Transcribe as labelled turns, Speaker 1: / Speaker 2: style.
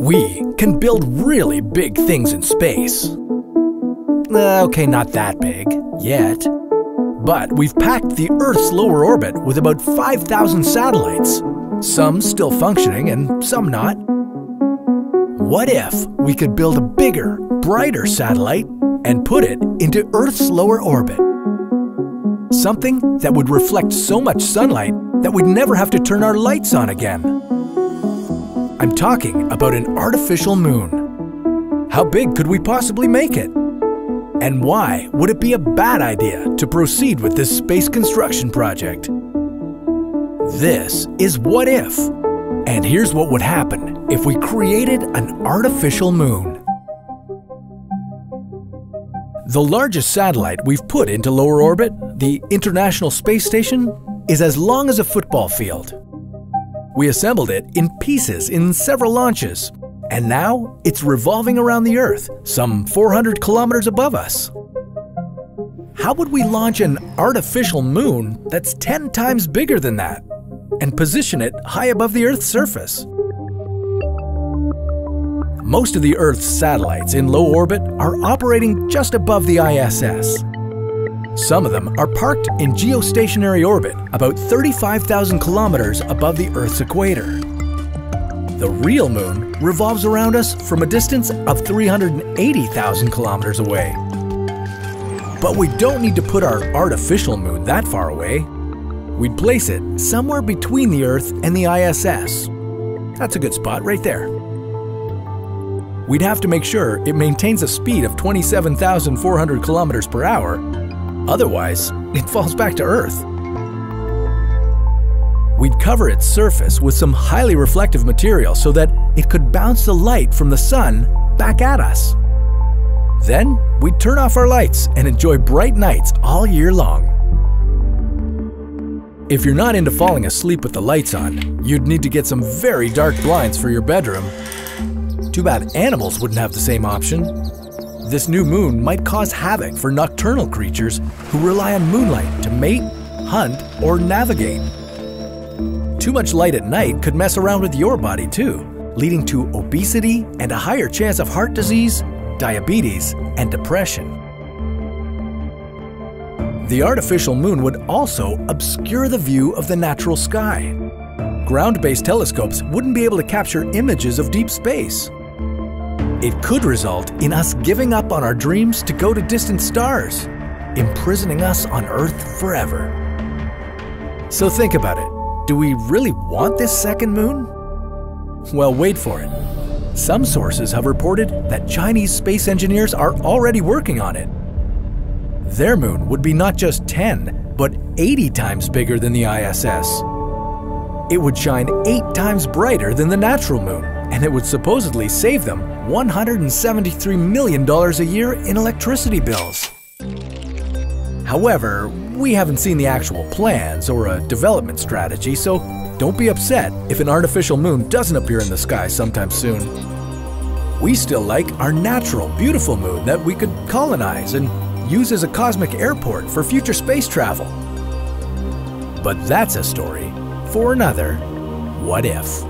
Speaker 1: We can build really big things in space. Uh, okay, not that big, yet. But we've packed the Earth's lower orbit with about 5,000 satellites, some still functioning and some not. What if we could build a bigger, brighter satellite and put it into Earth's lower orbit? Something that would reflect so much sunlight that we'd never have to turn our lights on again. I'm talking about an artificial moon. How big could we possibly make it? And why would it be a bad idea to proceed with this space construction project? This is What If. And here's what would happen if we created an artificial moon. The largest satellite we've put into lower orbit, the International Space Station, is as long as a football field. We assembled it in pieces in several launches, and now it's revolving around the Earth, some 400 kilometers above us. How would we launch an artificial moon that's 10 times bigger than that and position it high above the Earth's surface? Most of the Earth's satellites in low orbit are operating just above the ISS. Some of them are parked in geostationary orbit about 35,000 kilometers above the Earth's equator. The real moon revolves around us from a distance of 380,000 kilometers away. But we don't need to put our artificial moon that far away. We'd place it somewhere between the Earth and the ISS. That's a good spot right there. We'd have to make sure it maintains a speed of 27,400 kilometers per hour, otherwise it falls back to Earth. We'd cover its surface with some highly reflective material so that it could bounce the light from the sun back at us. Then we'd turn off our lights and enjoy bright nights all year long. If you're not into falling asleep with the lights on, you'd need to get some very dark blinds for your bedroom. Too bad animals wouldn't have the same option. This new moon might cause havoc for nocturnal creatures who rely on moonlight to mate, hunt, or navigate. Too much light at night could mess around with your body too, leading to obesity and a higher chance of heart disease, diabetes, and depression. The artificial moon would also obscure the view of the natural sky. Ground-based telescopes wouldn't be able to capture images of deep space. It could result in us giving up on our dreams to go to distant stars, imprisoning us on Earth forever. So think about it. Do we really want this second moon? Well, wait for it. Some sources have reported that Chinese space engineers are already working on it. Their moon would be not just 10, but 80 times bigger than the ISS. It would shine 8 times brighter than the natural moon, and it would supposedly save them $173 million a year in electricity bills. However, we haven't seen the actual plans or a development strategy, so don't be upset if an artificial moon doesn't appear in the sky sometime soon. We still like our natural, beautiful moon that we could colonize and use as a cosmic airport for future space travel. But that's a story for another What If.